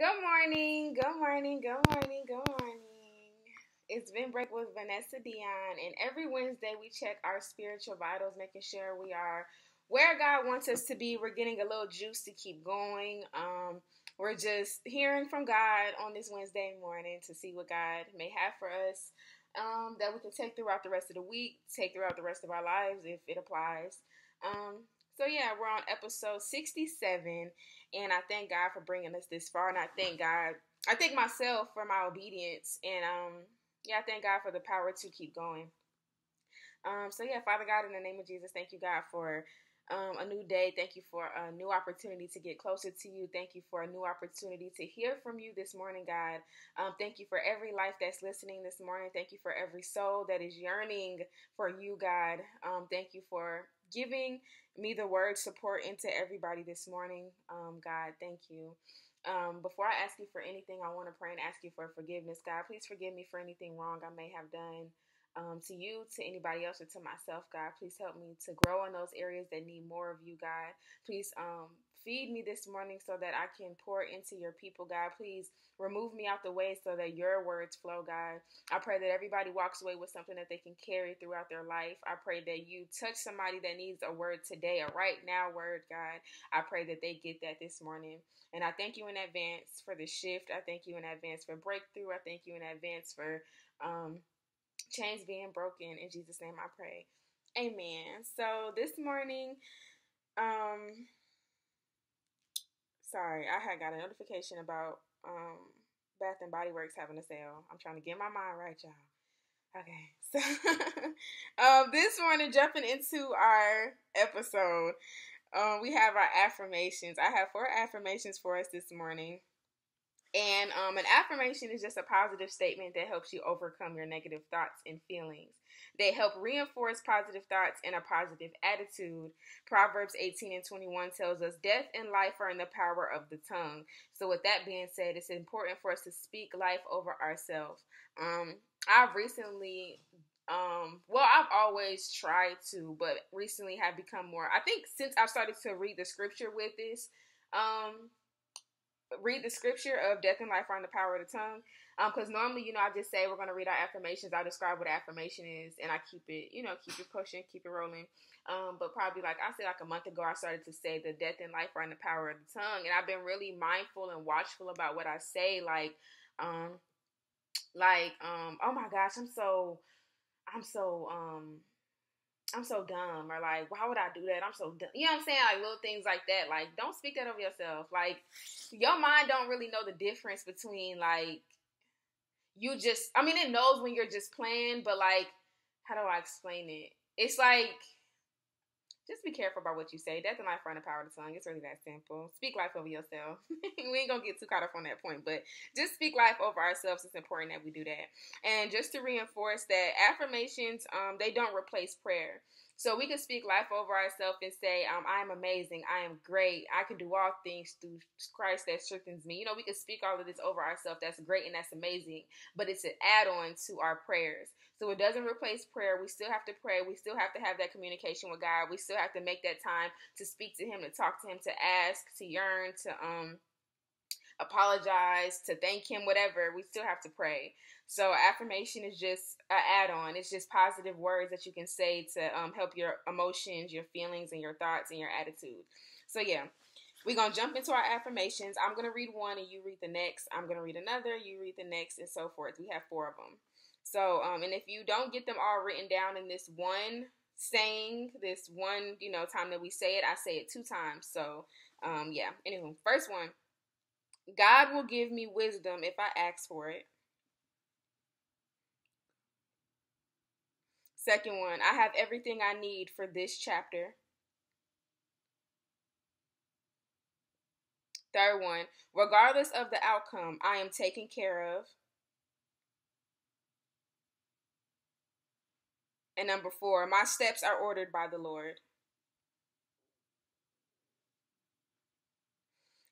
Good morning, good morning, good morning, good morning. It's ventbreak with Vanessa Deon, and every Wednesday we check our spiritual vitals, making sure we are where God wants us to be. We're getting a little juice to keep going. Um, we're just hearing from God on this Wednesday morning to see what God may have for us um, that we can take throughout the rest of the week, take throughout the rest of our lives if it applies. Um, so yeah, we're on episode 67 and I thank God for bringing us this far. And I thank God, I thank myself for my obedience. And um, yeah, I thank God for the power to keep going. Um, so yeah, Father God, in the name of Jesus, thank you, God, for um, a new day. Thank you for a new opportunity to get closer to you. Thank you for a new opportunity to hear from you this morning, God. Um, thank you for every life that's listening this morning. Thank you for every soul that is yearning for you, God. Um, thank you for giving me the word support into everybody this morning. Um, God, thank you. Um, before I ask you for anything, I want to pray and ask you for forgiveness. God, please forgive me for anything wrong I may have done um, to you, to anybody else, or to myself, God. Please help me to grow in those areas that need more of you, God. Please um, feed me this morning so that I can pour into your people, God. Please remove me out the way so that your words flow, God. I pray that everybody walks away with something that they can carry throughout their life. I pray that you touch somebody that needs a word today, a right now word, God. I pray that they get that this morning. And I thank you in advance for the shift. I thank you in advance for breakthrough. I thank you in advance for um, chains being broken. In Jesus' name I pray. Amen. So this morning, um, sorry, I had got a notification about um Bath and Body Works having a sale. I'm trying to get my mind right, y'all. Okay, so um, this morning, jumping into our episode, um, we have our affirmations. I have four affirmations for us this morning. And um, an affirmation is just a positive statement that helps you overcome your negative thoughts and feelings. They help reinforce positive thoughts and a positive attitude. Proverbs 18 and 21 tells us death and life are in the power of the tongue. So, with that being said, it's important for us to speak life over ourselves. Um, I've recently um well i've always tried to but recently have become more i think since i've started to read the scripture with this um read the scripture of death and life are in the power of the tongue. Um, because um, normally, you know, I just say we're going to read our affirmations. I describe what affirmation is, and I keep it, you know, keep it pushing, keep it rolling. Um, but probably like I said, like a month ago, I started to say the death and life are in the power of the tongue, and I've been really mindful and watchful about what I say. Like, um, like, um, oh my gosh, I'm so, I'm so, um, I'm so dumb, or like, why would I do that? I'm so dumb. You know what I'm saying? Like little things like that. Like, don't speak that over yourself. Like, your mind don't really know the difference between like you just. I mean, it knows when you're just playing, but like, how do I explain it? It's like just be careful about what you say. Death and life are in the power of the tongue. It's really that simple. Speak life over yourself. we ain't gonna get too caught up on that point, but just speak life over ourselves. It's important that we do that. And just to reinforce that, affirmations um, they don't replace prayer. So we can speak life over ourselves and say, um, I am amazing. I am great. I can do all things through Christ that strengthens me. You know, we can speak all of this over ourselves. That's great and that's amazing. But it's an add on to our prayers. So it doesn't replace prayer. We still have to pray. We still have to have that communication with God. We still have to make that time to speak to Him, to talk to Him, to ask, to yearn, to um apologize, to thank Him, whatever. We still have to pray. So affirmation is just an add-on. It's just positive words that you can say to um, help your emotions, your feelings, and your thoughts and your attitude. So yeah. We're to jump into our affirmations. I'm to read one and you read the next. I'm to read another, you read the next, and so forth. We have four of them. So, um, and if you don't get them all written down in this one saying, this one, you know, time that we say it, I say it two times. So, um, yeah. Anyway, first one God will give me wisdom if I ask for it. Second one, I have everything I need for this chapter. Third one, regardless of the outcome, I am taken care of. And number four, my steps are ordered by the Lord.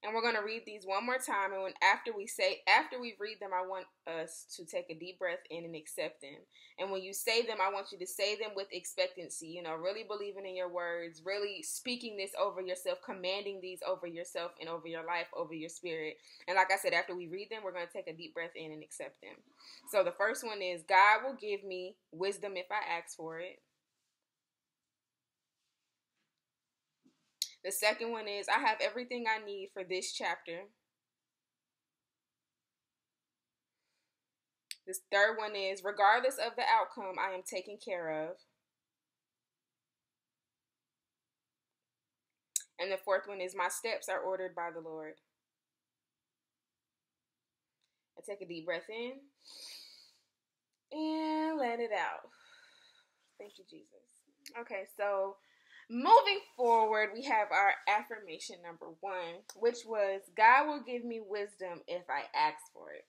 And we're going to read these one more time. And when, after we say, after we read them, I want us to take a deep breath in and accept them. And when you say them, I want you to say them with expectancy, you know, really believing in your words, really speaking this over yourself, commanding these over yourself and over your life, over your spirit. And like I said, after we read them, we're going to take a deep breath in and accept them. So the first one is God will give me wisdom if I ask for it. The second one is I have everything I need for this chapter. This third one is regardless of the outcome, I am taken care of. And the fourth one is my steps are ordered by the Lord. I take a deep breath in and let it out. Thank you, Jesus. Okay, so Moving forward, we have our affirmation number one, which was God will give me wisdom if I ask for it.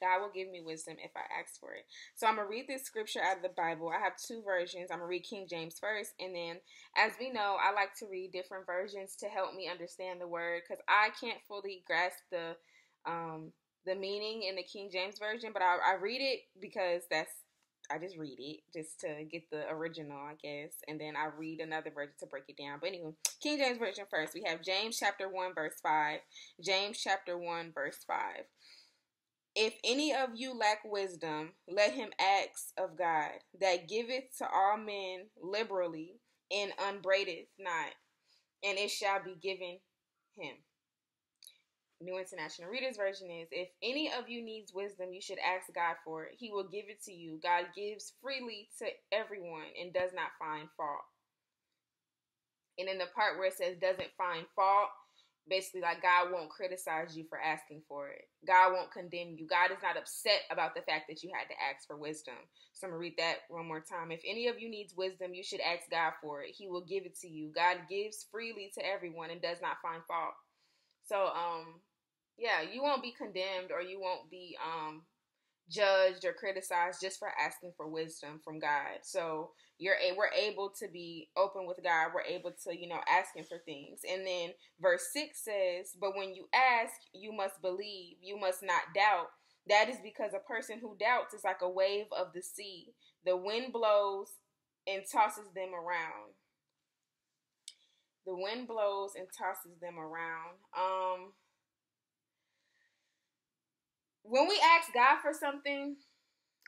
God will give me wisdom if I ask for it. So I'm gonna read this scripture out of the Bible. I have two versions. I'm gonna read King James first, and then, as we know, I like to read different versions to help me understand the word because I can't fully grasp the um, the meaning in the King James version, but I, I read it because that's I just read it just to get the original, I guess, and then I read another version to break it down. But anyway, King James version first. We have James chapter one verse five. James chapter one verse five. If any of you lack wisdom, let him ask of God, that giveth to all men liberally, and upbraideth not, and it shall be given him. New International Reader's Version is If any of you needs wisdom, you should ask God for it. He will give it to you. God gives freely to everyone and does not find fault. And in the part where it says doesn't find fault, basically like God won't criticize you for asking for it. God won't condemn you. God is not upset about the fact that you had to ask for wisdom. So I'm gonna read that one more time. If any of you needs wisdom, you should ask God for it. He will give it to you. God gives freely to everyone and does not find fault. So um yeah, you won't be condemned or you won't be um judged or criticized just for asking for wisdom from God. So you're a, we're able to be open with God. We're able to, you know, ask him for things. And then verse 6 says, "But when you ask, you must believe. You must not doubt." That is because a person who doubts is like a wave of the sea. The wind blows and tosses them around. The wind blows and tosses them around. Um when we ask God for something,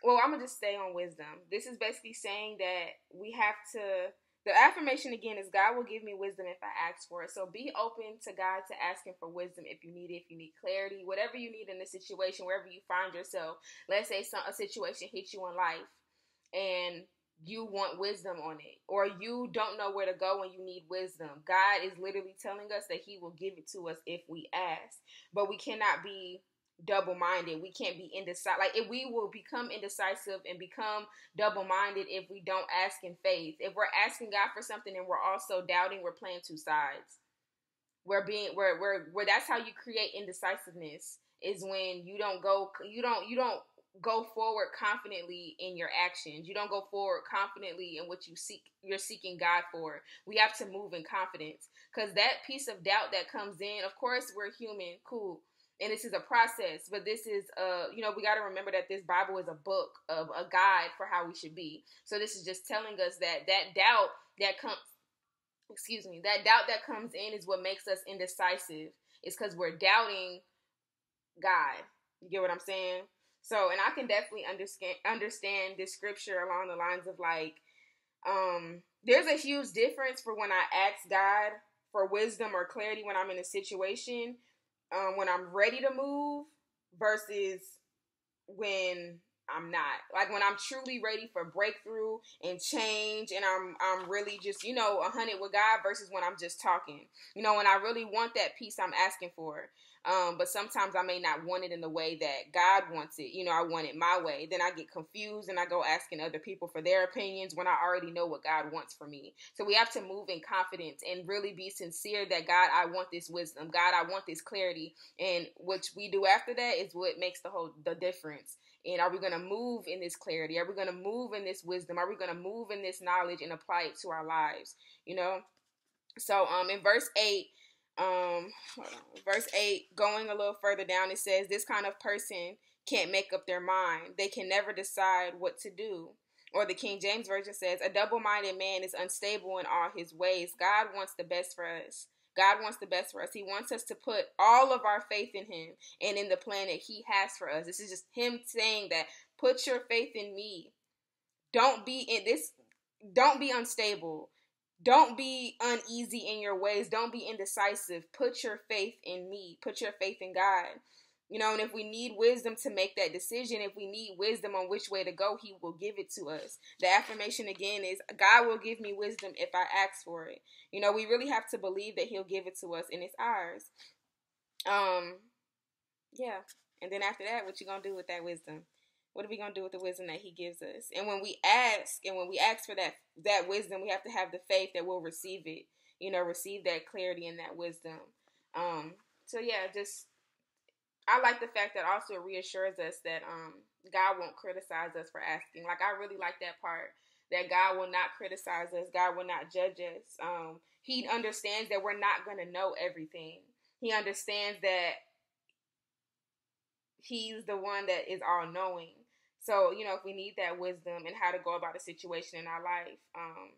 well, I'm gonna just stay on wisdom. This is basically saying that we have to. The affirmation again is God will give me wisdom if I ask for it. So be open to God to asking for wisdom if you need it, if you need clarity, whatever you need in the situation, wherever you find yourself. Let's say some a situation hits you in life, and you want wisdom on it, or you don't know where to go when you need wisdom. God is literally telling us that He will give it to us if we ask, but we cannot be double minded. We can't be indecisive. Like if we will become indecisive and become double minded if we don't ask in faith. If we're asking God for something and we're also doubting, we're playing two sides. We're being we're we're, we're that's how you create indecisiveness is when you don't go you don't you don't go forward confidently in your actions. You don't go forward confidently in what you seek you're seeking God for. We have to move in confidence cuz that piece of doubt that comes in, of course we're human, cool and this is a process but this is uh you know we got to remember that this bible is a book of a guide for how we should be. So this is just telling us that that doubt that comes excuse me that doubt that comes in is what makes us indecisive. It's because we're doubting god. You get what i'm saying? So and i can definitely understand understand this scripture along the lines of like um there's a huge difference for when i ask god for wisdom or clarity when i'm in a situation um, when I'm ready to move versus when I'm not. Like when I'm truly ready for breakthrough and change and I'm I'm really just, you know, a hundred with God versus when I'm just talking. You know, when I really want that peace I'm asking for. Um, but sometimes I may not want it in the way that God wants it. You know, I want it my way. Then I get confused and I go asking other people for their opinions when I already know what God wants for me. So we have to move in confidence and really be sincere that God, I want this wisdom. God, I want this clarity. And what we do after that is what makes the whole the difference. And are we going to move in this clarity? Are we going to move in this wisdom? Are we going to move in this knowledge and apply it to our lives? You know? So um in verse 8 Um, verse 8, going a little further down, it says, This kind of person can't make up their mind. They can never decide what to do. Or the King James Version says, A double minded man is unstable in all his ways. God wants the best for us. God wants the best for us. He wants us to put all of our faith in Him and in the plan that He has for us. This is just Him saying that put your faith in me. Don't be in this, don't be unstable. Don't be uneasy in your ways. Don't be indecisive. Put your faith in me. Put your faith in God. You know, and if we need wisdom to make that decision, if we need wisdom on which way to go, He will give it to us. The affirmation again is God will give me wisdom if I ask for it. You know, we really have to believe that He'll give it to us and it's ours. Um, yeah. And then after that, what you gonna do with that wisdom? What are we gonna do with the wisdom that He gives us? And when we ask, and when we ask for that that wisdom, we have to have the faith that we'll receive it. You know, receive that clarity and that wisdom. Um, so yeah, just I like the fact that also it reassures us that um, God won't criticize us for asking. Like I really like that part that God will not criticize us. God will not judge us. Um, he understands that we're not going to know everything. He understands that He's the one that is all knowing. So you know, if we need that wisdom and how to go about a situation in our life, um,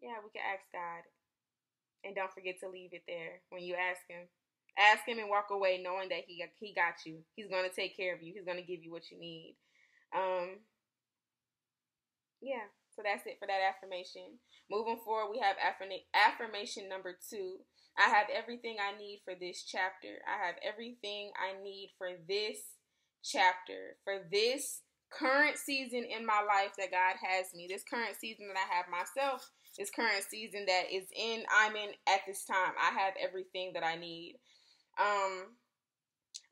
yeah, we can ask God, and don't forget to leave it there when you ask Him. Ask him and walk away knowing that he he got you. He's going to take care of you. He's going to give you what you need. Um yeah, so that's it for that affirmation. Moving forward, we have affirmation number 2. I have everything I need for this chapter. I have everything I need for this chapter, for this current season in my life that God has me. This current season that I have myself, this current season that is in I'm in at this time. I have everything that I need. Um,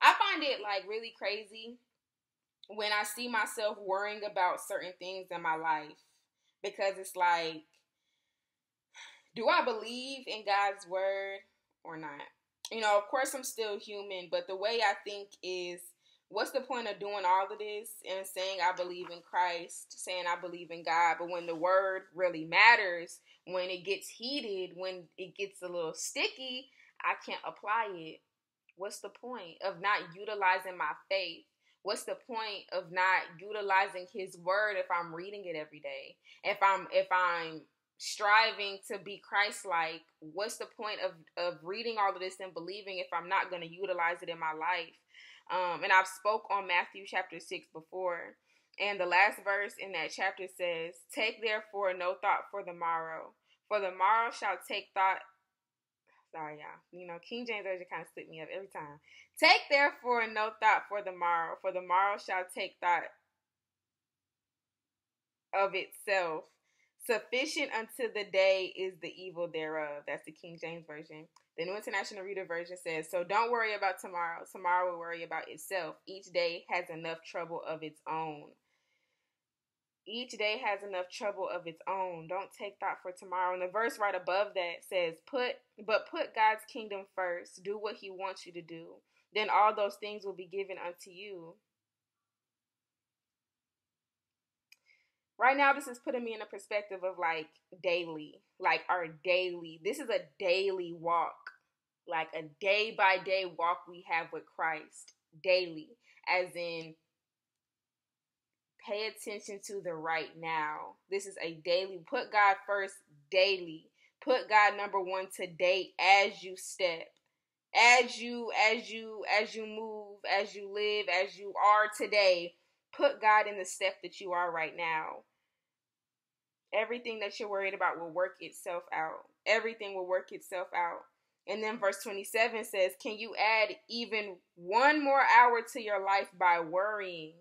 I find it like really crazy when I see myself worrying about certain things in my life because it's like, do I believe in God's word or not? You know, of course, I'm still human, but the way I think is what's the point of doing all of this and saying I believe in Christ, saying I believe in God, but when the word really matters, when it gets heated, when it gets a little sticky, I can't apply it. What's the point of not utilizing my faith? What's the point of not utilizing his word if I'm reading it every day? If I'm if I'm striving to be Christ-like, what's the point of of reading all of this and believing if I'm not going to utilize it in my life? Um, and I've spoke on Matthew chapter 6 before. And the last verse in that chapter says, Take therefore no thought for the morrow, for the morrow shall take thought Sorry, y'all. You know, King James Version kind of split me up every time. Take therefore no thought for the morrow, for the morrow shall take thought of itself. Sufficient unto the day is the evil thereof. That's the King James Version. The New International Reader Version says, So don't worry about tomorrow. Tomorrow will worry about itself. Each day has enough trouble of its own. Each day has enough trouble of its own. Don't take thought for tomorrow. And the verse right above that says, "Put but put God's kingdom first. Do what he wants you to do. Then all those things will be given unto you." Right now this is putting me in a perspective of like daily, like our daily. This is a daily walk. Like a day by day walk we have with Christ daily as in pay attention to the right now. This is a daily, put God first daily. Put God number one today as you step. As you, as you, as you move, as you live, as you are today, put God in the step that you are right now. Everything that you're worried about will work itself out. Everything will work itself out. And then verse 27 says, Can you add even one more hour to your life by worrying?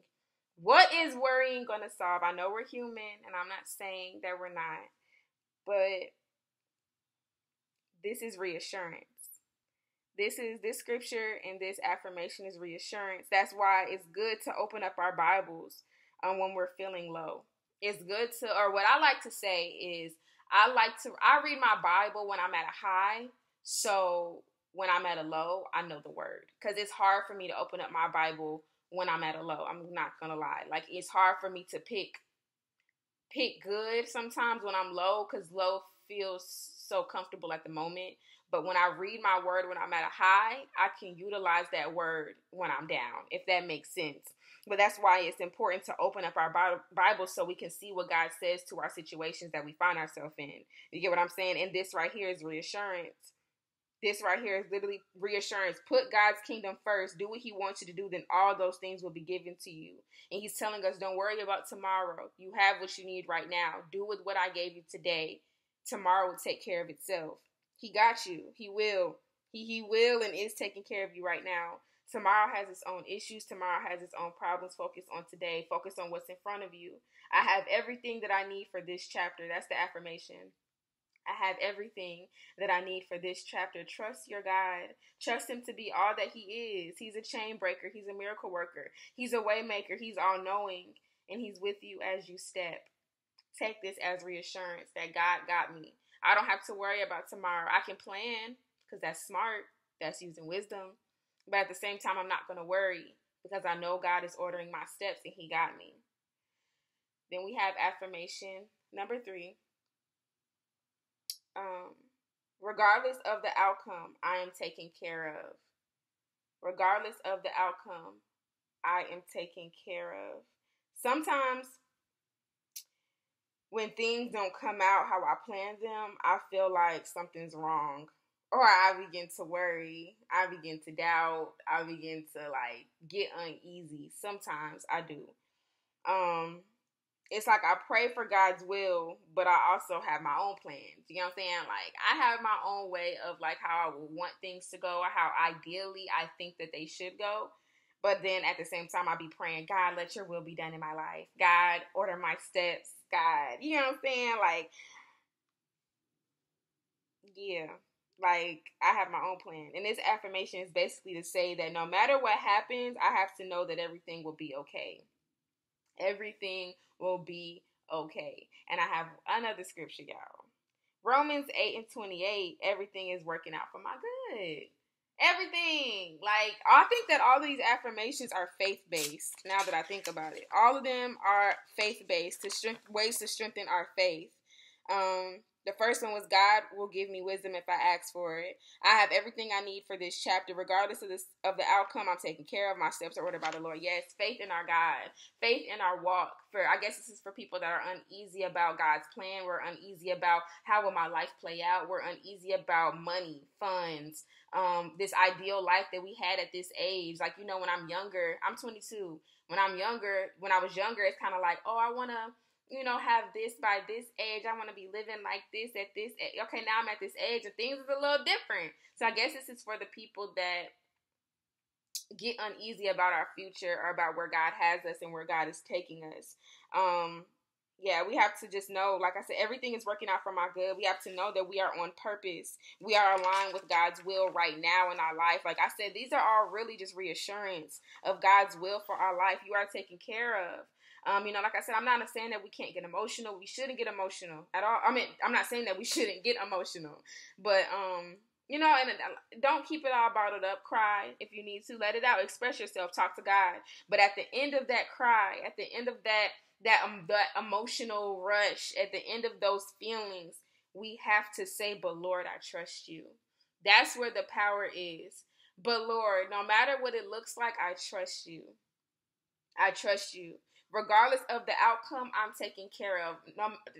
What is worrying going to solve? I know we're human, and I'm not saying that we're not, but this is reassurance. This is this scripture and this affirmation is reassurance. That's why it's good to open up our Bibles um, when we're feeling low. It's good to, or what I like to say is, I like to, I read my Bible when I'm at a high. So when I'm at a low, I know the word because it's hard for me to open up my Bible when I'm at a low. I'm not gonna lie. Like it's hard for me to pick pick good sometimes when I'm low because low feels so comfortable at the moment. But when I read my word when I'm at a high, I can utilize that word when I'm down, if that makes sense. But that's why it's important to open up our Bible so we can see what God says to our situations that we find ourselves in. You get what I'm saying? And this right here is reassurance. This right here is literally reassurance. Put God's kingdom first. Do what He wants you to do, then all those things will be given to you. And He's telling us, don't worry about tomorrow. You have what you need right now. Do with what I gave you today. Tomorrow will take care of itself. He got you. He will. He He will and is taking care of you right now. Tomorrow has its own issues. Tomorrow has its own problems. Focus on today. Focus on what's in front of you. I have everything that I need for this chapter. That's the affirmation. I have everything that I need for this chapter. Trust your God. Trust Him to be all that He is. He's a chain breaker. He's a miracle worker. He's a waymaker. He's all knowing. And He's with you as you step. Take this as reassurance that God got me. I don't have to worry about tomorrow. I can plan because that's smart. That's using wisdom. But at the same time, I'm not going to worry because I know God is ordering my steps and He got me. Then we have affirmation number three um, regardless of the outcome, I am taken care of. Regardless of the outcome, I am taken care of. Sometimes when things don't come out how I planned them, I feel like something's wrong. Or I begin to worry. I begin to doubt. I begin to like get uneasy. Sometimes I do. Um, it's like I pray for God's will, but I also have my own plans. You know what I'm saying? Like I have my own way of like how I would want things to go or how ideally I think that they should go. But then at the same time I be praying, God, let your will be done in my life. God, order my steps. God. You know what I'm saying? Like yeah. Like I have my own plan. And this affirmation is basically to say that no matter what happens, I have to know that everything will be okay. Everything will be okay. And I have another scripture, y'all. Romans 8 and 28, everything is working out for my good. Everything. Like, I think that all these affirmations are faith based now that I think about it. All of them are faith based to strength, ways to strengthen our faith. Um, the first one was God will give me wisdom if I ask for it. I have everything I need for this chapter, regardless of this of the outcome. I'm taken care of. My steps are ordered by the Lord. Yes, faith in our God, faith in our walk. For I guess this is for people that are uneasy about God's plan. We're uneasy about how will my life play out. We're uneasy about money, funds, um, this ideal life that we had at this age. Like you know, when I'm younger, I'm 22. When I'm younger, when I was younger, it's kind of like, oh, I wanna you know, have this by this age. I want to be living like this at this age. Okay, now I'm at this age and things is a little different. So I guess this is for the people that get uneasy about our future or about where God has us and where God is taking us. Um yeah, we have to just know, like I said, everything is working out for my good. We have to know that we are on purpose. We are aligned with God's will right now in our life. Like I said, these are all really just reassurance of God's will for our life. You are taken care of. Um, you know, like I said, I'm not saying that we can't get emotional. We shouldn't get emotional at all. I mean, I'm not saying that we shouldn't get emotional, but um, you know, and uh, don't keep it all bottled up. Cry if you need to. Let it out. Express yourself. Talk to God. But at the end of that cry, at the end of that that um that emotional rush, at the end of those feelings, we have to say, "But Lord, I trust you." That's where the power is. But Lord, no matter what it looks like, I trust you. I trust you regardless of the outcome, I'm taken care of.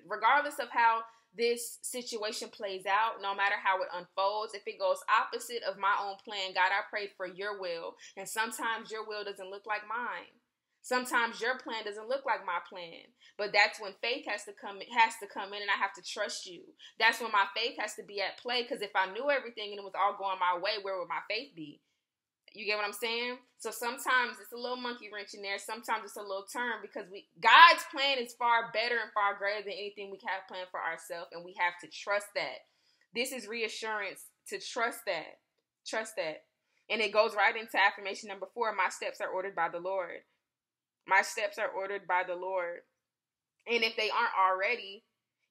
regardless of how this situation plays out, no matter how it unfolds, if it goes opposite of my own plan, God, I pray for your will. And sometimes your will doesn't look like mine. Sometimes your plan doesn't look like my plan, but that's when faith has to come has to come in, and I have to trust you. That's when my faith has to be at play. Because if I knew everything and it was all going my way, where would my faith be? You get what I'm saying? So sometimes it's a little monkey wrench in there. Sometimes it's a little turn because we God's plan is far better and far greater than anything we have planned for ourselves, and we have to trust that. This is reassurance to trust that. Trust that. And it goes right into affirmation number four. My steps are ordered by the Lord. My steps are ordered by the Lord. And if they aren't already,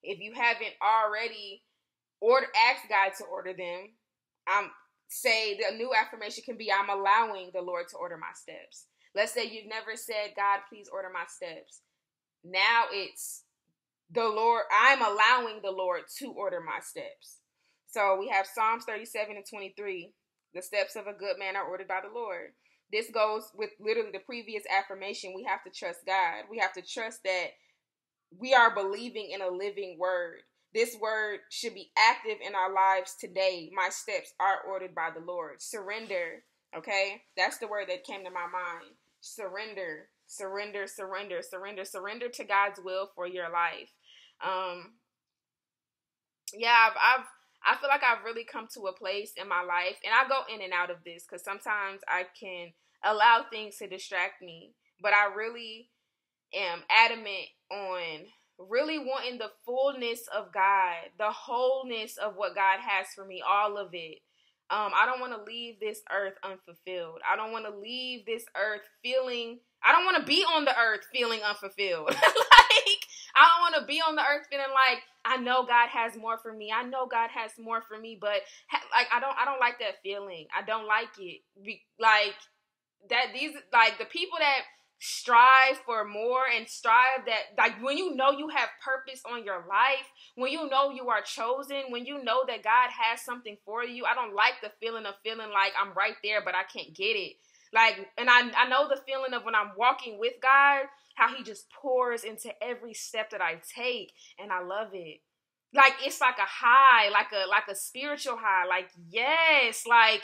if you haven't already order asked God to order them, I'm say the new affirmation can be I'm allowing the Lord to order my steps. Let's say you've never said, God, please order my steps. Now it's the Lord, I'm allowing the Lord to order my steps. So we have Psalms 37 and 23. The steps of a good man are ordered by the Lord. This goes with literally the previous affirmation. We have to trust God. We have to trust that we are believing in a living word. This word should be active in our lives today. My steps are ordered by the Lord. Surrender. Okay? That's the word that came to my mind. Surrender. Surrender, surrender, surrender, surrender to God's will for your life. Um yeah, I've, I've I feel like I've really come to a place in my life, and I go in and out of this because sometimes I can allow things to distract me, but I really am adamant on really wanting the fullness of God, the wholeness of what God has for me, all of it. Um, I don't want to leave this earth unfulfilled. I don't want to leave this earth feeling. I don't want to be on the earth feeling unfulfilled. like I don't want to be on the earth feeling like I know God has more for me. I know God has more for me, but like I don't I don't like that feeling. I don't like it. Be- like that these like the people that strive for more and strive that like when you know you have purpose on your life when you know you are chosen when you know that god has something for you i don't like the feeling of feeling like i'm right there but i can't get it. Like and i, I know the feeling of when i'm walking with god how he just pours into every step that i take and i love it. Like it's like a high like a like a spiritual high like yes like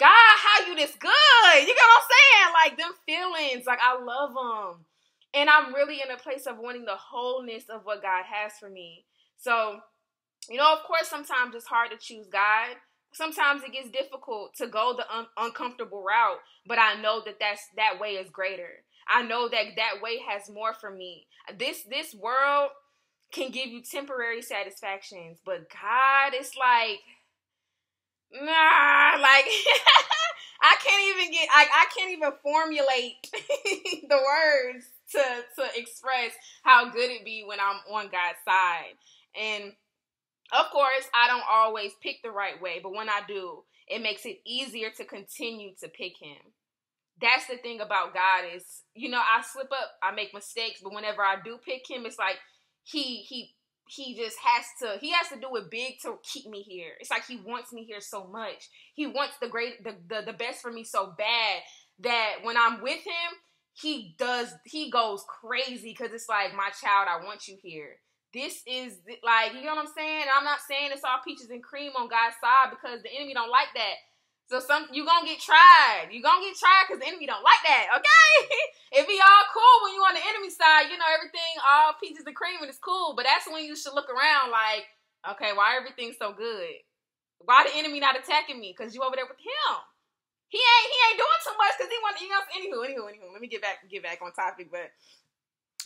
God, how you this good? You get what I'm saying? Like them feelings, like I love them. And I'm really in a place of wanting the wholeness of what God has for me. So, you know, of course, sometimes it's hard to choose God. Sometimes it gets difficult to go the un- uncomfortable route, but I know that that's that way is greater. I know that that way has more for me. This this world can give you temporary satisfactions, but God, is like nah, like I can't even get I, I can't even formulate the words to to express how good it be when I'm on God's side. And of course, I don't always pick the right way, but when I do, it makes it easier to continue to pick him. That's the thing about God is, you know, I slip up, I make mistakes, but whenever I do pick him, it's like he he he just has to he has to do it big to keep me here. It's like he wants me here so much. He wants the great the, the, the best for me so bad that when I'm with him, he does he goes crazy because it's like my child, I want you here. This is like you know what I'm saying. I'm not saying it's all peaches and cream on God's side because the enemy don't like that. So some you gonna get tried. You gonna get tried because the enemy don't like that. Okay, it be all cool when you on the enemy side. You know everything all peaches and cream and it's cool. But that's when you should look around like, okay, why everything's so good? Why the enemy not attacking me? Because you over there with him. He ain't he ain't doing too much because he want you know. Anywho, anywho, anywho. Let me get back get back on topic, but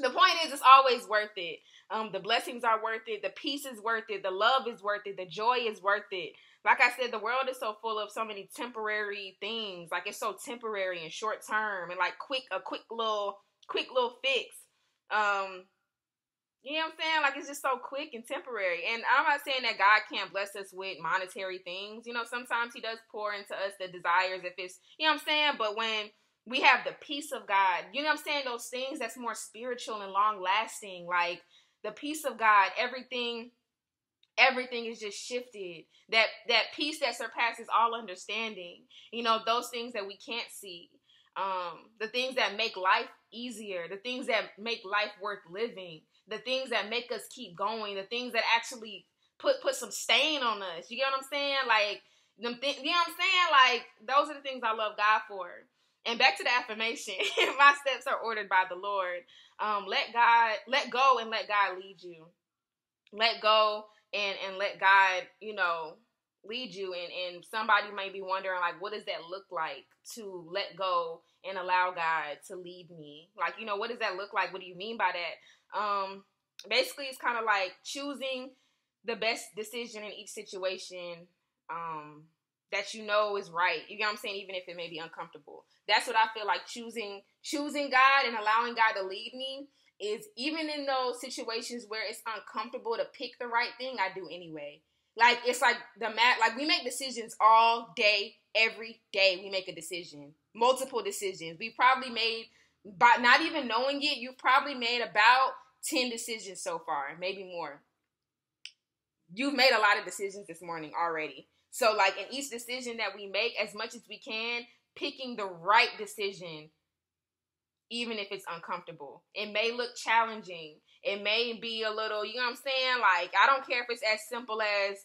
the point is it's always worth it um the blessings are worth it the peace is worth it the love is worth it the joy is worth it like I said, the world is so full of so many temporary things. Like it's so temporary and short term and like quick a quick little quick little fix. Um you know what I'm saying? Like it's just so quick and temporary. And I'm not saying that God can't bless us with monetary things. You know, sometimes he does pour into us the desires if it's you know what I'm saying? But when we have the peace of God, you know what I'm saying? Those things that's more spiritual and long lasting, like the peace of God, everything everything is just shifted. That that peace that surpasses all understanding. You know those things that we can't see. Um the things that make life easier. The things that make life worth living. The things that make us keep going. The things that actually put put some stain on us. You get what i'm saying? Like them th- you know what i'm saying? Like those are the things i love god for. And back to the affirmation. My steps are ordered by the lord. Um let god let go and let god lead you. Let go and and let God, you know, lead you and and somebody might be wondering like what does that look like to let go and allow God to lead me? Like, you know, what does that look like? What do you mean by that? Um basically it's kind of like choosing the best decision in each situation um that you know is right. You get what I'm saying? Even if it may be uncomfortable. That's what I feel like choosing choosing God and allowing God to lead me is even in those situations where it's uncomfortable to pick the right thing, I do anyway. Like it's like the mat like we make decisions all day, every day we make a decision. Multiple decisions. We probably made by not even knowing it, you've probably made about 10 decisions so far, maybe more. you've made a lot of decisions this morning already. So, like in each decision that we make, as much as we can, picking the right decision, even if it's uncomfortable. It may look challenging. It may be a little, you know what I'm saying? Like, I don't care if it's as simple as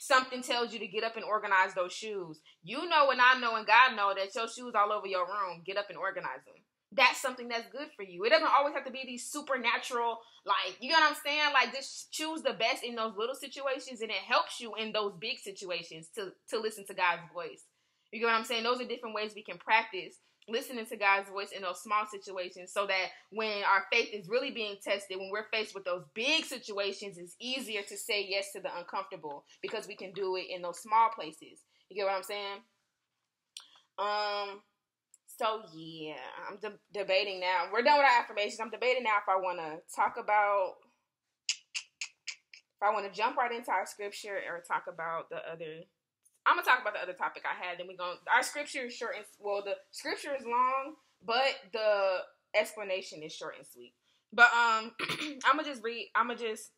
something tells you to get up and organize those shoes. You know and I know and God know that your shoes all over your room. Get up and organize them. That's something that's good for you. It doesn't always have to be these supernatural, like you know what I'm saying. Like just choose the best in those little situations, and it helps you in those big situations to to listen to God's voice. You get what I'm saying? Those are different ways we can practice listening to God's voice in those small situations so that when our faith is really being tested, when we're faced with those big situations, it's easier to say yes to the uncomfortable because we can do it in those small places. You get what I'm saying? Um, so yeah, I'm de- debating now. We're done with our affirmations. I'm debating now if I want to talk about, if I want to jump right into our scripture or talk about the other I'm gonna talk about the other topic I had. Then we going our scripture is short and well, the scripture is long, but the explanation is short and sweet. But um, I'm gonna just read. I'm gonna just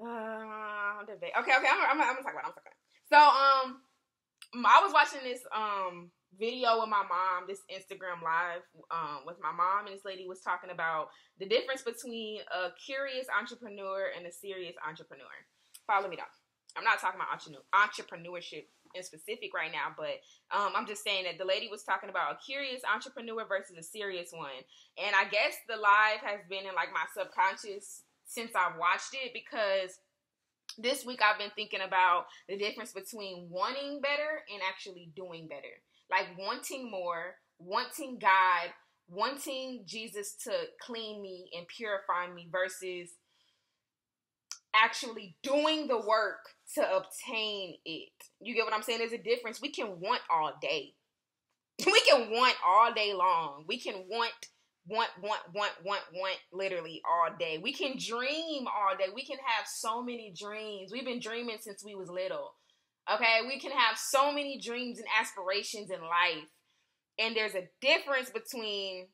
uh, debate. Okay, okay. I'm, I'm, I'm gonna talk about. It. I'm talking. So um, I was watching this um video with my mom, this Instagram live um with my mom, and this lady was talking about the difference between a curious entrepreneur and a serious entrepreneur. Follow me down. I'm not talking about entrepreneurship in specific right now, but um, I'm just saying that the lady was talking about a curious entrepreneur versus a serious one. And I guess the live has been in like my subconscious since I've watched it because this week I've been thinking about the difference between wanting better and actually doing better. Like wanting more, wanting God, wanting Jesus to clean me and purify me versus actually doing the work to obtain it. You get what I'm saying? There's a difference. We can want all day. We can want all day long. We can want, want, want, want, want, want literally all day. We can dream all day. We can have so many dreams. We've been dreaming since we was little. Okay? We can have so many dreams and aspirations in life. And there's a difference between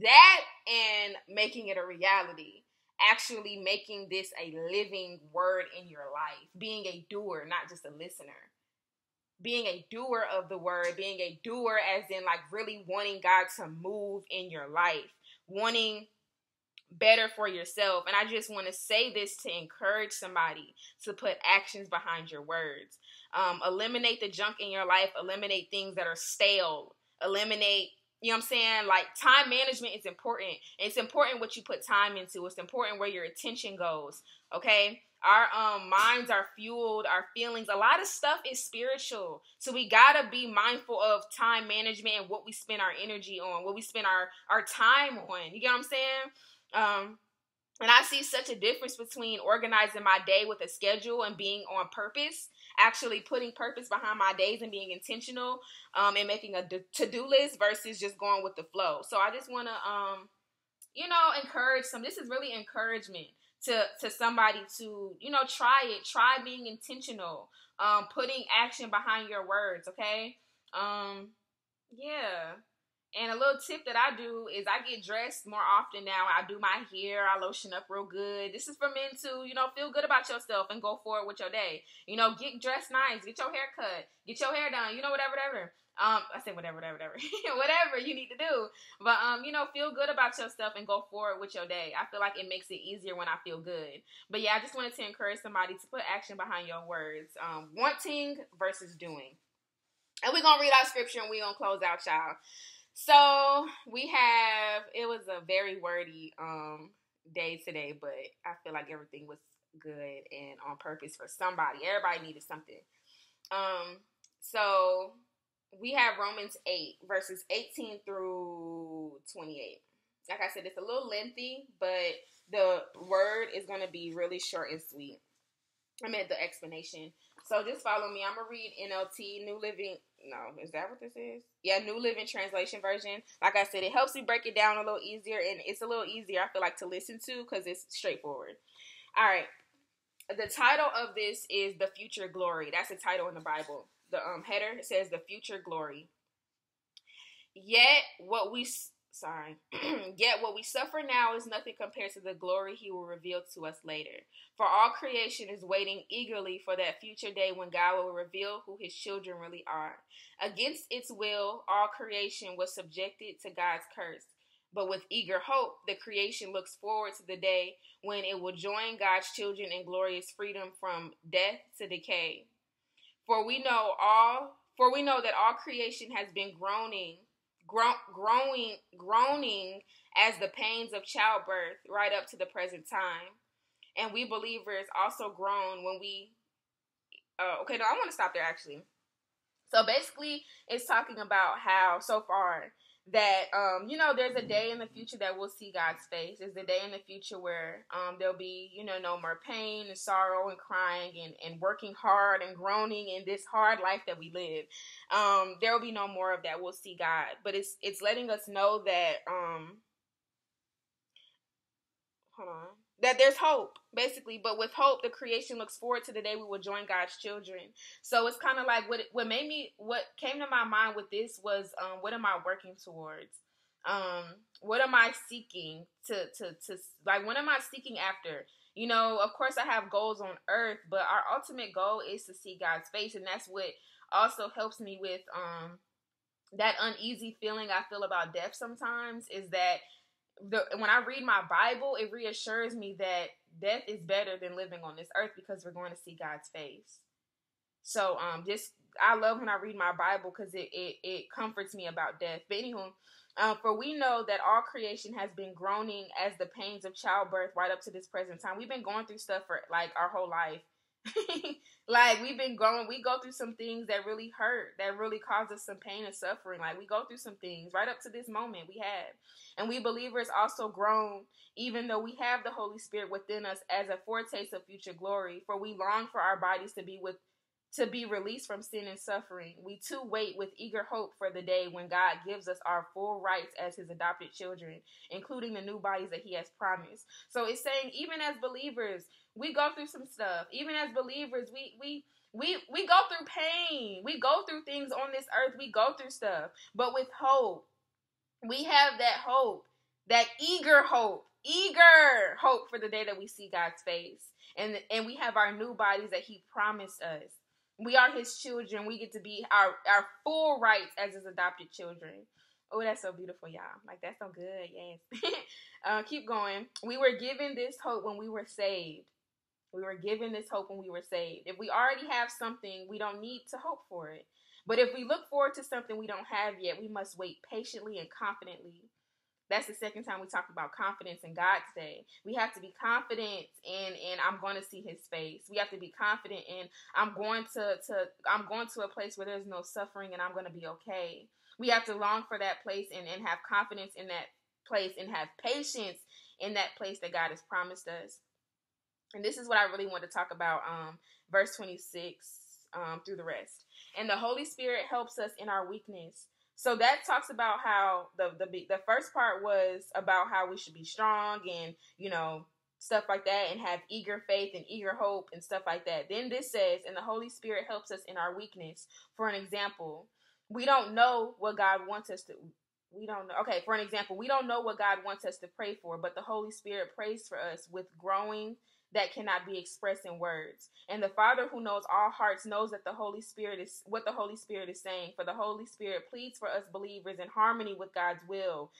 that and making it a reality actually making this a living word in your life, being a doer, not just a listener. Being a doer of the word, being a doer as in like really wanting God to move in your life, wanting better for yourself. And I just want to say this to encourage somebody to put actions behind your words. Um, eliminate the junk in your life, eliminate things that are stale, eliminate you know what I'm saying? Like time management is important. It's important what you put time into. It's important where your attention goes. Okay? Our um minds are fueled, our feelings, a lot of stuff is spiritual. So we gotta be mindful of time management and what we spend our energy on, what we spend our our time on. You get what I'm saying? Um and I see such a difference between organizing my day with a schedule and being on purpose actually putting purpose behind my days and being intentional um, and making a to-do list versus just going with the flow. So I just want to, um, you know, encourage some. This is really encouragement to to somebody to you know try it. Try being intentional. Um, putting action behind your words. Okay. Um, yeah. And a little tip that I do is I get dressed more often now. I do my hair, I lotion up real good. This is for men too, you know, feel good about yourself and go forward with your day. You know, get dressed nice, get your hair cut, get your hair done, you know, whatever, whatever. Um, I say whatever, whatever, whatever, whatever you need to do. But um, you know, feel good about yourself and go forward with your day. I feel like it makes it easier when I feel good. But yeah, I just wanted to encourage somebody to put action behind your words. Um, wanting versus doing. And we're gonna read our scripture and we're gonna close out, y'all. So we have it was a very wordy um day today, but I feel like everything was good and on purpose for somebody. Everybody needed something. Um so we have Romans 8 verses 18 through 28. Like I said, it's a little lengthy, but the word is going to be really short and sweet. I meant the explanation. So just follow me. I'm gonna read NLT, New Living. No, is that what this is? Yeah, New Living Translation version. Like I said, it helps you break it down a little easier, and it's a little easier. I feel like to listen to because it's straightforward. All right. The title of this is the future glory. That's the title in the Bible. The um, header says the future glory. Yet what we sorry. Yet what we suffer now is nothing compared to the glory he will reveal to us later. For all creation is waiting eagerly for that future day when God will reveal who his children really are. Against its will, all creation was subjected to God's curse. But with eager hope, the creation looks forward to the day when it will join God's children in glorious freedom from death to decay. For we know all for we know that all creation has been groaning gro- growing, groaning as the pains of childbirth right up to the present time. And we believers also groan when we. Uh, okay, no, I want to stop there actually. So basically, it's talking about how so far that um, you know there's a day in the future that we'll see God's face. There's a day in the future where um, there'll be you know no more pain and sorrow and crying and, and working hard and groaning in this hard life that we live. Um, there will be no more of that. We'll see God, but it's it's letting us know that um, hold on that there's hope basically. But with hope the creation looks forward to the day we will join god's children. So it's kind of like what what made me what came to my mind with this was um what am i working towards? Um what am i seeking to to to like what am i seeking after? You know of course i have goals on earth but our ultimate goal is to see god's face and that's what also helps me with um that uneasy feeling i feel about death sometimes is that the when I read my Bible, it reassures me that death is better than living on this earth because we're going to see God's face. So um just I love when I read my Bible because it, it it comforts me about death. But anywho, um, for we know that all creation has been groaning as the pains of childbirth right up to this present time. We've been going through stuff for like our whole life. like we've been going, we go through some things that really hurt, that really cause us some pain and suffering. Like we go through some things right up to this moment we have. And we believers also groan, even though we have the Holy Spirit within us as a foretaste of future glory. For we long for our bodies to be with to be released from sin and suffering. We too wait with eager hope for the day when God gives us our full rights as his adopted children, including the new bodies that he has promised. So it's saying even as believers, we go through some stuff. Even as believers, we we we we go through pain. We go through things on this earth. We go through stuff. But with hope, we have that hope, that eager hope, eager hope for the day that we see God's face. And and we have our new bodies that he promised us. We are his children. We get to be our our full rights as his adopted children. Oh, that's so beautiful, y'all. Like that's so good. Yes. uh, keep going. We were given this hope when we were saved. We were given this hope when we were saved. If we already have something, we don't need to hope for it. But if we look forward to something we don't have yet, we must wait patiently and confidently. That's the second time we talked about confidence in God today. We have to be confident in in I'm going to see his face. We have to be confident in I'm going to to I'm going to a place where there's no suffering and I'm going to be okay. We have to long for that place and, and have confidence in that place and have patience in that place that God has promised us. And this is what I really want to talk about, um, verse 26 um, through the rest. And the Holy Spirit helps us in our weakness. So that talks about how the the the first part was about how we should be strong and you know stuff like that and have eager faith and eager hope and stuff like that. Then this says, and the Holy Spirit helps us in our weakness. For an example, we don't know what God wants us to we don't know. Okay, for an example, we don't know what God wants us to pray for, but the Holy Spirit prays for us with growing that cannot be expressed in words. And the Father who knows all hearts knows that the Holy Spirit is what the Holy Spirit is saying. For the Holy Spirit pleads for us believers in harmony with God's will.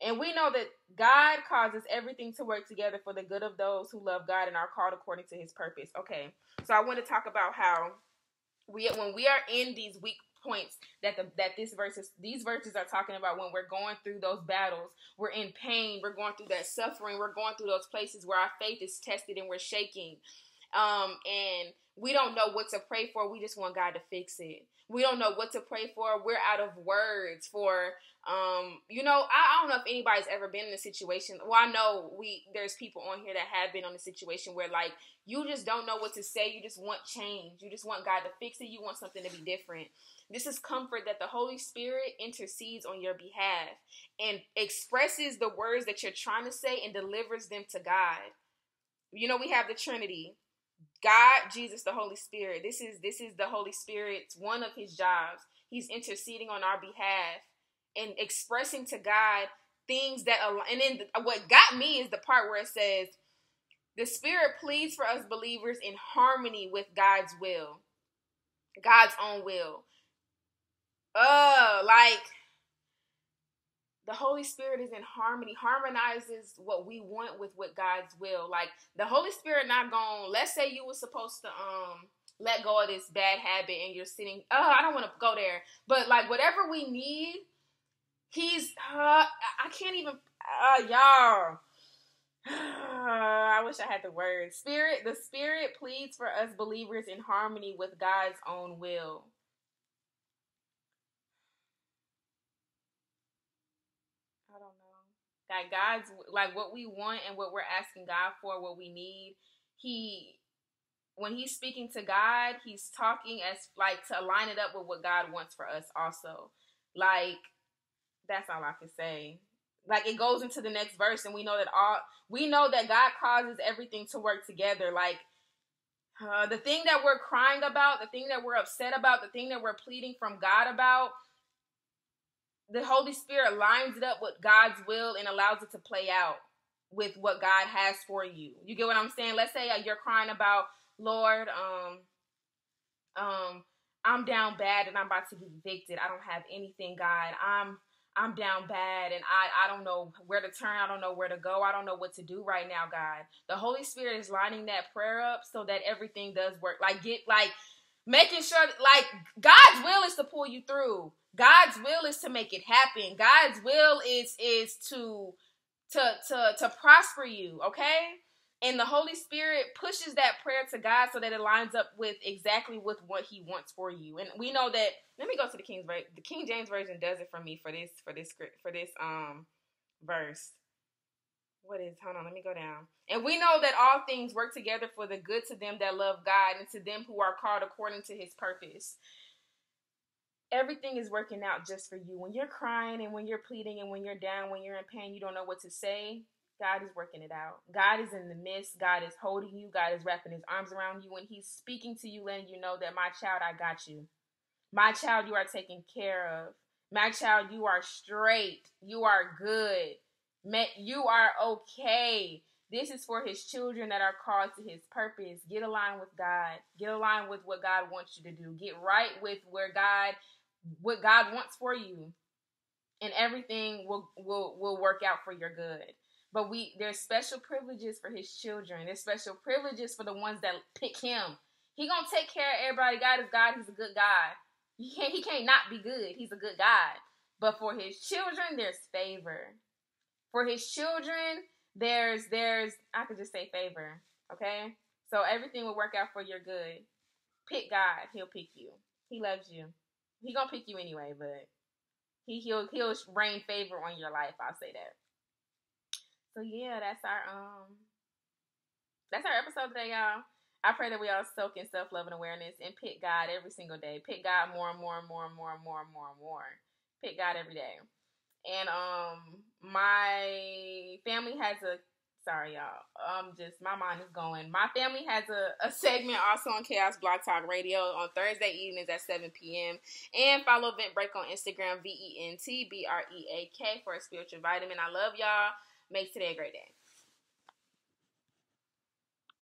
And we know that God causes everything to work together for the good of those who love God and are called according to his purpose. Okay. So I want to talk about how we when we are in these weak points that the that this verses these verses are talking about when we're going through those battles we're in pain we're going through that suffering we're going through those places where our faith is tested and we're shaking um and we don't know what to pray for we just want god to fix it we don't know what to pray for we're out of words for um, you know, I, I, don't know if anybody's ever been in a situation. Well, I know we there's people on here that have been on a situation where like you just don't know what to say. You just want change. You just want God to fix it. You want something to be different. This is comfort that the Holy Spirit intercedes on your behalf and expresses the words that you're trying to say and delivers them to God. You know, we have the Trinity. God, Jesus, the Holy Spirit. This is this is the Holy Spirit's one of his jobs. He's interceding on our behalf and expressing to God things that and then what got me is the part where it says the spirit pleads for us believers in harmony with God's will. God's own will. Uh like the Holy Spirit is in harmony, harmonizes what we want with what God's will. Like the Holy Spirit not going, let's say you were supposed to um let go of this bad habit and you're sitting, oh, I don't want to go there. But like whatever we need, he's uh I can't even uh y'all. I wish I had the word. Spirit, the spirit pleads for us believers in harmony with God's own will. I don't know. That God's like what we want and what we're asking God for, what we need. He when he's speaking to God, he's talking as like to line it up with what God wants for us also. Like that's all I can say. Like it goes into the next verse and we know that all we know that God causes everything to work together. Like uh, the thing that we're crying about, the thing that we're upset about, the thing that we're pleading from God about, the Holy Spirit lines it up with God's will and allows it to play out with what God has for you. You get what I'm saying? Let's say uh, you're crying about, Lord, um, um, I'm down bad and I'm about to get evicted. I don't have anything, God. I'm I'm down bad and I, I don't know where to turn. I don't know where to go. I don't know what to do right now, God. The Holy Spirit is lining that prayer up so that everything does work. Like get like making sure like God's will is to pull you through. God's will is to make it happen. God's will is is to to to to prosper you, okay? And the Holy Spirit pushes that prayer to God so that it lines up with exactly with what He wants for you. And we know that. Let me go to the King's version. The King James version does it for me for this for this script for this um verse. What is? Hold on. Let me go down. And we know that all things work together for the good to them that love God and to them who are called according to His purpose. Everything is working out just for you. When you're crying and when you're pleading and when you're down, when you're in pain, you don't know what to say God is working it out. God is in the midst. God is holding you. God is wrapping his arms around you. And he's speaking to you, letting you know that my child, I got you. My child, you are taken care of. My child, you are straight. You are good. You are okay. This is for his children that are called to his purpose. Get aligned with God. Get aligned with what God wants you to do. Get right with where God, what God wants for you. And everything will, will, will work out for your good. But we there's special privileges for his children. There's special privileges for the ones that pick him. He gonna take care of everybody. God is God. He's a good God. He can't he can't not be good. He's a good God. But for his children, there's favor. For his children, there's there's I could just say favor. Okay? So everything will work out for your good. Pick God, he'll pick you. He loves you. He gonna pick you anyway, but he he'll he'll rain favor on your life. I'll say that. So yeah, that's our um that's our episode today, y'all. I pray that we all soak in self love and awareness and pick God every single day. Pick God more and more and more and more and more and more and more. Pick God every day. And um my family has a sorry y'all. Um just my mind is going. My family has a, a segment also on Chaos Blog Talk Radio on Thursday evenings at 7 p.m. And follow ventbreak on Instagram, V E N T B R E A K for a spiritual vitamin. I love y'all. Make today a great day.